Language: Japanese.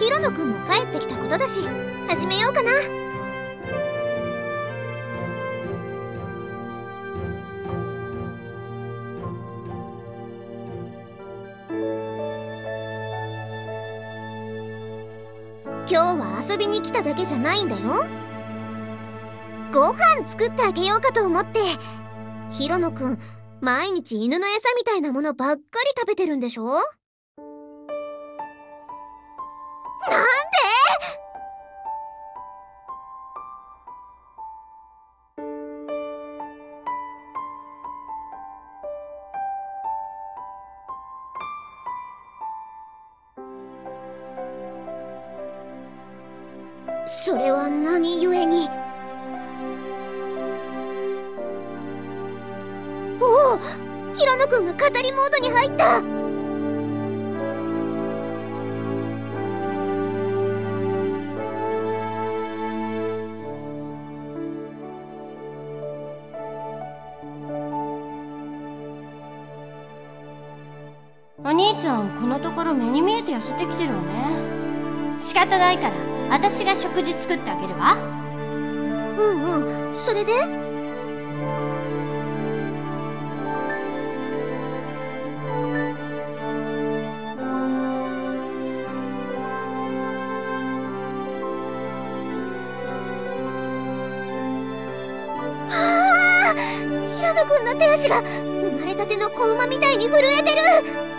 ヒロノくんも帰ってきたことだし始めようかな。今日は遊びに来ただけじゃないんだよ。ご飯作ってあげようかと思ってヒロノくん毎日犬の餌みたいなものばっかり食べてるんでしょ？それは何故に？おお平野くんが語りモードに入った。お兄ちゃんこのところ目に見えて痩せてきてるわね。仕方ないから私が食事作ってあげるわ。うんうん。それで？はあ平野くんの手足が生まれたての子馬みたいに震えてる。